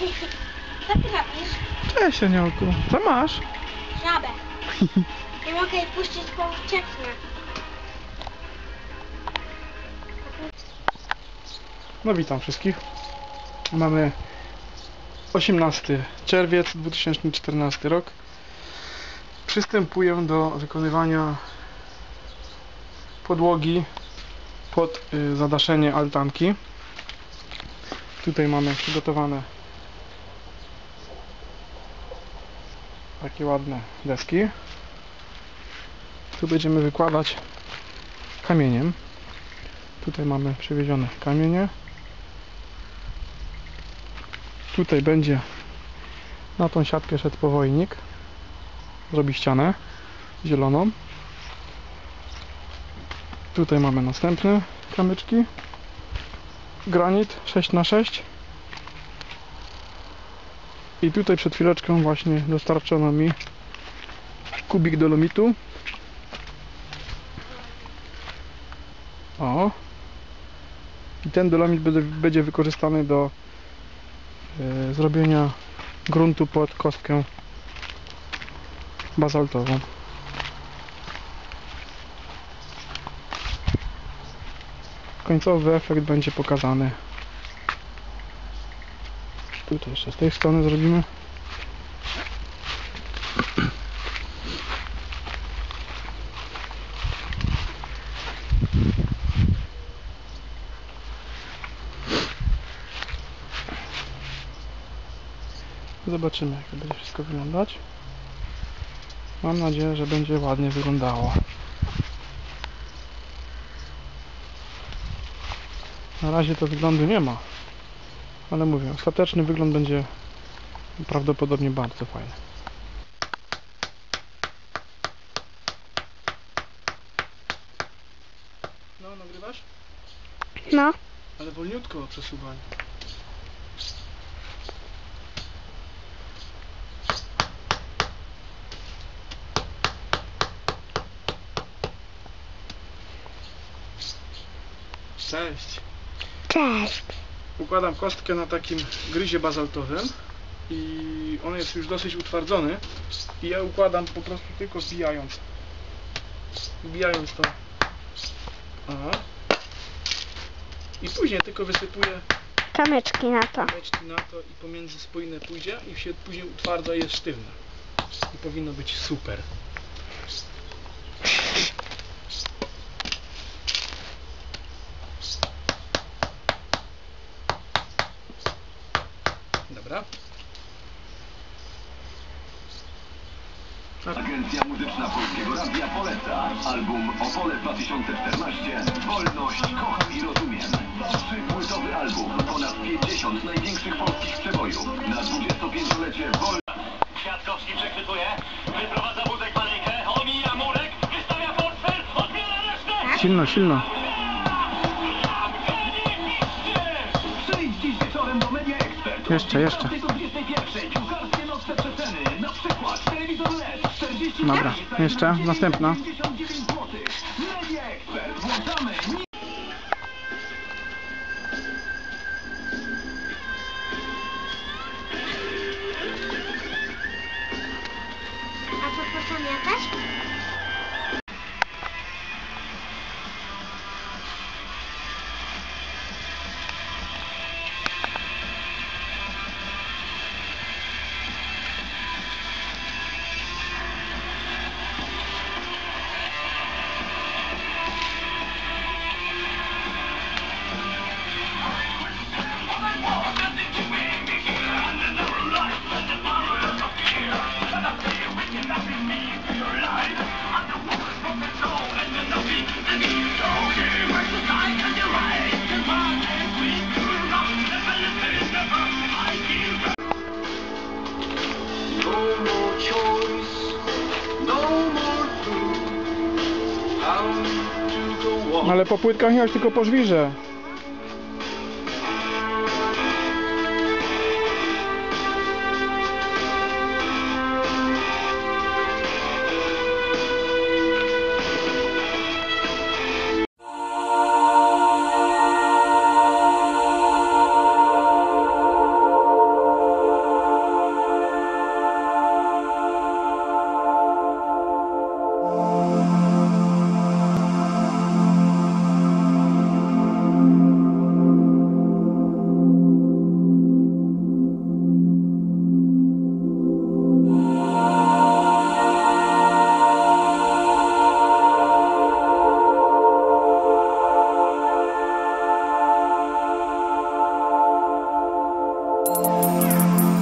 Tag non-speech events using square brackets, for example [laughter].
Co ty robisz? Cześć, Aniolku. Co masz? Żabę. [laughs] Nie mogę jej puścić, bo ucieknę. No witam wszystkich. Mamy 18 czerwiec 2014 rok. Przystępuję do wykonywania podłogi pod y, zadaszenie altanki. Tutaj mamy przygotowane takie ładne deski. Tu będziemy wykładać kamieniem. Tutaj mamy przywiezione kamienie. Tutaj będzie na tą siatkę szedł powojnik. Zrobi ścianę zieloną. Tutaj mamy następne kamyczki. Granit 6x6. I tutaj przed chwileczką właśnie dostarczono mi kubik dolomitu. O. I ten dolomit będzie, wykorzystany do e, zrobienia gruntu pod kostkę bazaltową. Końcowy efekt będzie pokazany. Tutaj jeszcze z tej strony zrobimy. Zobaczymy jak to będzie wszystko wyglądać. Mam nadzieję, że będzie ładnie wyglądało. Na razie to wyglądu nie ma. Ale mówię, ostateczny wygląd będzie prawdopodobnie bardzo fajny. No, nagrywasz? No. Ale wolniutko przesuwaj. Cześć. Cześć. Układam kostkę na takim gryzie bazaltowym i on jest już dosyć utwardzony i ja układam po prostu tylko zbijając. Wbijając to. Aha. I później tylko wysypuję Kamyczki na to. kamyczki na to i pomiędzy spójne pójdzie i się później utwardza i jest sztywne. I powinno być super. Dobra. Agencja Muzyczna Polskiego Radia poleca album Opole 2014 Wolność, kocham i rozumiem. Trzypłytowy album, ponad 50 największych polskich przebojów na 25-lecie Wolność. Kwiatkowski przechwytuje, wyprowadza wózek kolejkę, omija murek, wystawia portfel, odbiera resztę! Silno, silno. LED 40 Dobra, jeszcze, następna. 59 zł. Media Expert. Włączamy. A co? No. Ale po płytkach nie, tylko po żwirze.